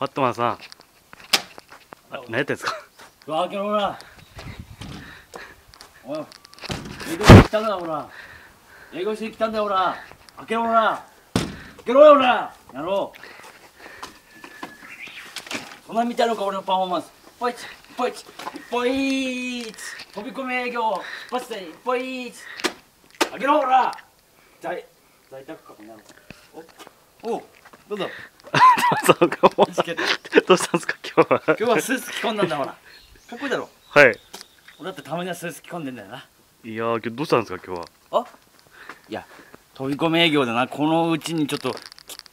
マットマンさん。あ何やってんすか？ドア開けろほら。おい。営業してきたんだほら。営業してきたんだほら。開けろほら。開けろよほらやろう。そんな見たのか俺のパフォーマンス。ポイチポイチポイチ。飛び込み営業。バスでポイチ。開けろほら。在在宅かこんなの。おおどうぞ。そうか。もどうしたんですか今日は。今日はスーツ着込んだんだほら。かっこいいだろ。はい。俺だってたまにはスーツ着込んでんだよな。いやー今日どうしたんですか今日は。あ？いや飛び込み営業でな。このうちにちょっと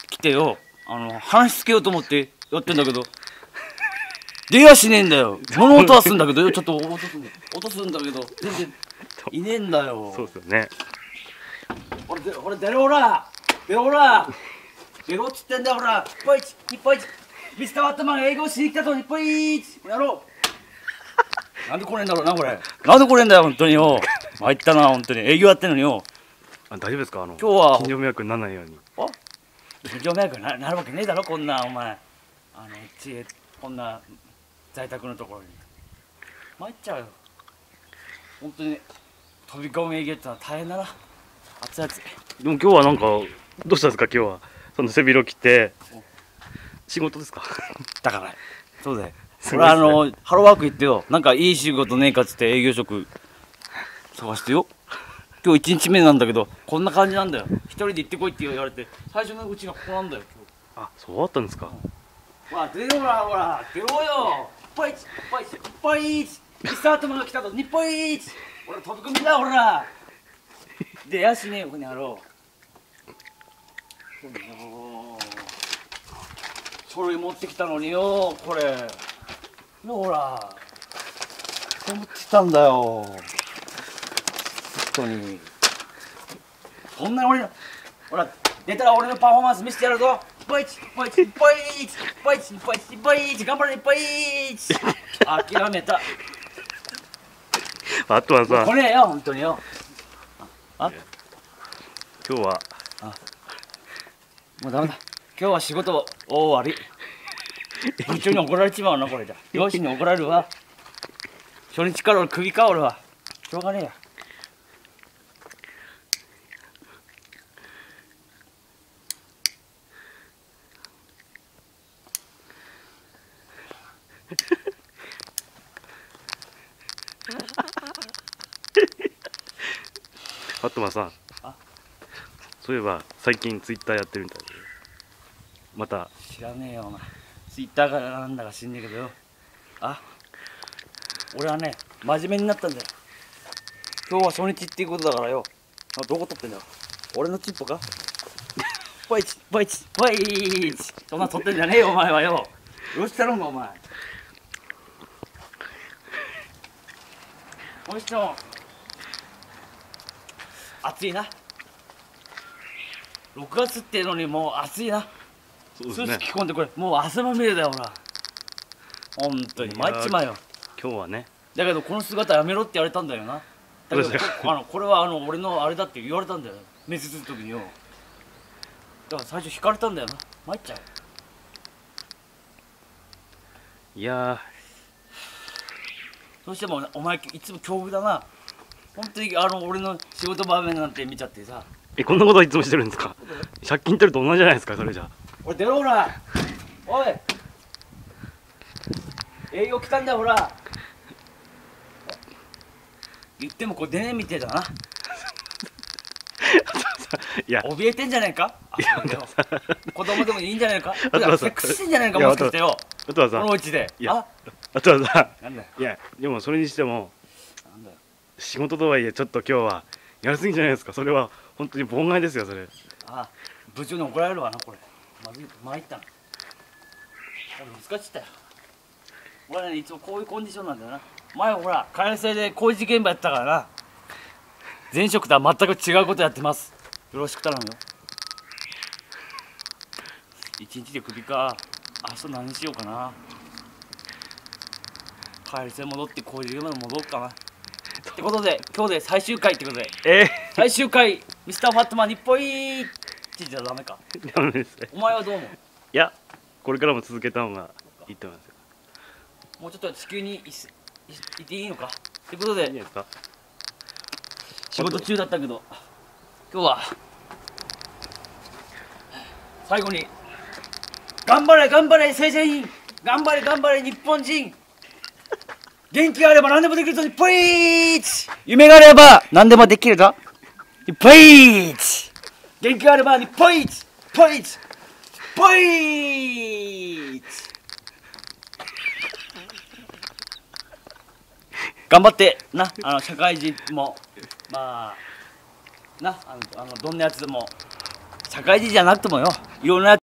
き来てよ。あの話しつけようと思ってやってんだけど。出やしねえんだよ。物音はすんだけど。よちょっと落とすんだ落とすんだけど。全然いねえんだよ。そうですよね。ほらでほら出ろほら。出ろほら出ろっつってんだよほら。日本一日本一。ミスターワットマン営業しに来たぞ日本一。やろう。なんで来ねえんだろうなこれ。なんで来ねえんだよ本当によ。参ったな本当に。営業やってんのによ。あ大丈夫ですか？あの今日は。近所迷惑にならないように。あ？非常迷惑にななるわけねえだろこんなお前。あのうちこんな在宅のところに。参っちゃうよ。本当に飛び込み営業ってのは大変だな。熱々。でも今日はなんかどうしたんですか今日は？その背広着てお仕事ですか？だからそうだよ。すごいっすね。俺あのハローワーク行ってよ。なんかいい仕事ねえかっつって営業職探してよ。今日1日目なんだけどこんな感じなんだよ。一人で行ってこいって言われて最初のうちがここなんだよ今あそうだったんですか？日ほら出ろほらほら出ろよ。日本一日本一日本一ミスターアトマが来たぞ。日本一俺飛び込みだほら。出やしねえよこの野郎書類持ってきたのによこれ。ねほら。持ってきたんだよ。本当に。そんな俺のほら出たら俺のパフォーマンス見せてやるぞ。日本一日本一日本一日本一日本一日本一頑張れ日本一諦めた。マットマンさんこれよ本当によ。あ今日はもうダメだ。今日は仕事終わり。部長に怒られちまうなこれじゃ。両親に怒られるわ。初日から俺首か俺は。しょうがねえや。マットマンさん。あ？そういえば最近ツイッターやってるみたい。でまた。知らねえよお前。ツイッターからなんだか知んねえけどよ。あ俺はね真面目になったんだよ。今日は初日っていうことだからよ。あどこ撮ってんだよ。俺のチッポか。ポイチポイチポイチ。そんな撮ってんじゃねえよお前はよ。どうしたのお前。どうしたの暑いな。6月ってのにもう暑いな。そうスーツ着込んでこれもう汗まみれだよほら。本当に。いやー参っちまうよ。今日はね。だけどこの姿やめろって言われたんだよな。だけどあのこれはあの俺のあれだって言われたんだよ面接の時によ。だから最初引かれたんだよな。参っちゃういやどうしてもお前いつも恐怖だな。本当にあの俺の仕事場面なんて見ちゃってさ。ーえこんなこといつもしてるんですか？借金取ると同じじゃないですかそれじゃおい出ろほら。おい。営業来たんだよほら。言ってもこれ出ねえみてえだな。いや。怯えてんじゃないか？子供でもいいんじゃないか？セックスしてんじゃないかもしかしてよ。あとはさこのうちで。いやあ？あとはさなんだよ。いやでもそれにしてもなんだよ。仕事とはいえちょっと今日はやりすぎじゃないですか。それは本当に妨害ですよそれ。あ部長に怒られるわなこれまずい参ったな俺難しいったよ。俺はねいつもこういうコンディションなんだよな。前ほら改正で工事現場やったからな。前職とは全く違うことやってます。よろしく頼むよ。一日で首か。明日何しようかな。改正戻って工事現場に戻ろうかな。ってことで今日で最終回ってことで。え？最終回ミスターファットマン日本一じゃダメか。ー、ダメですね。お前はどう思う？いやこれからも続けた方がいいと思いますよ。もうちょっと地球にいすいいていいのか？ということでいいですか？仕事中だったけど今日は最後に頑張れ頑張れ正社員頑張れ頑張れ日本人！元気があれば何でもできるぞ日本一！夢があれば何でもできるぞ日本一元気あれば日本一ポイツポイツ。頑張ってなあの社会人もまあなあのあのどんなやつでも社会人じゃなくてもよ。いろんなやつ